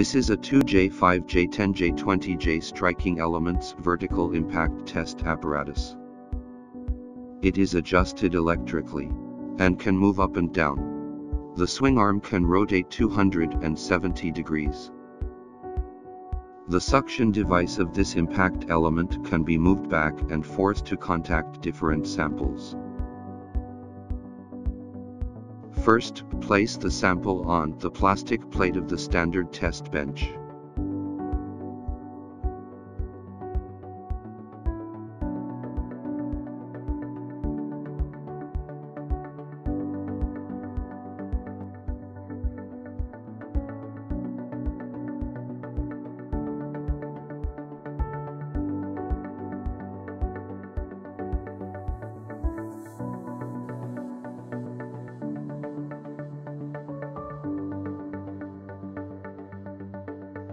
This is a 2J5J10J20J striking elements vertical impact test apparatus. It is adjusted electrically and can move up and down. The swing arm can rotate 270 degrees. The suction device of this impact element can be moved back and forth to contact different samples. First, place the sample on the plastic plate of the standard test bench.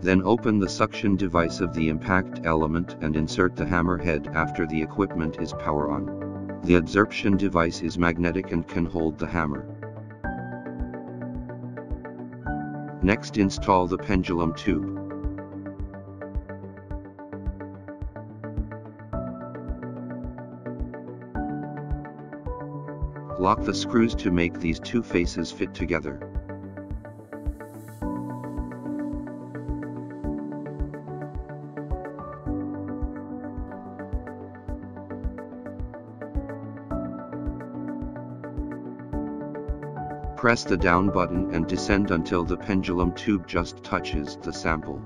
Then open the suction device of the impact element and insert the hammer head after the equipment is power on. The adsorption device is magnetic and can hold the hammer. Next install the pendulum tube. Lock the screws to make these two faces fit together. Press the down button and descend until the pendulum tube just touches the sample.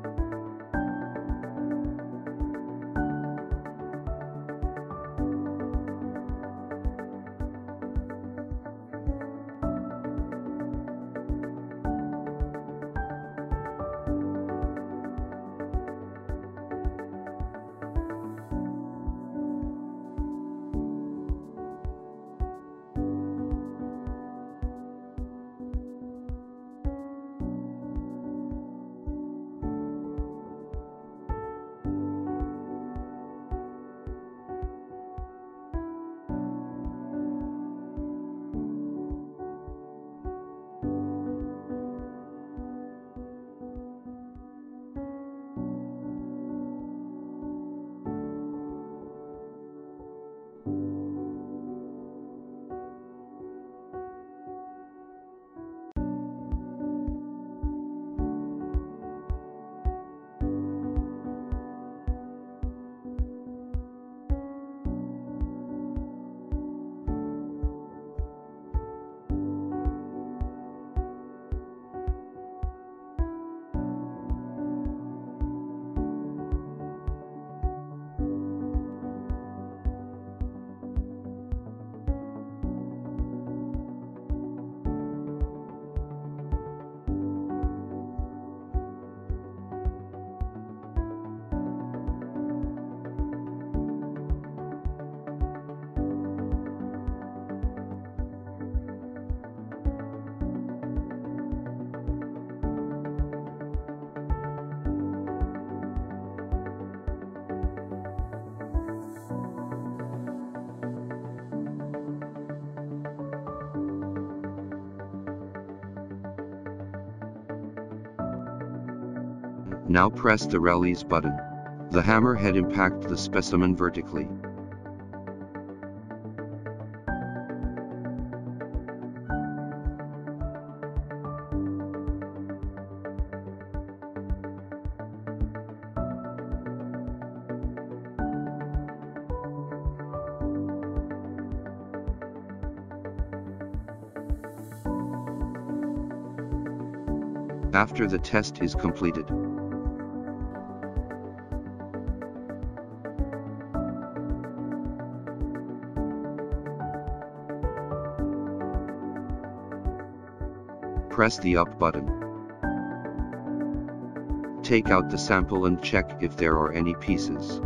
Now press the release button. The hammer head impact the specimen vertically. After the test is completed, press the up button. Take out the sample and check if there are any pieces.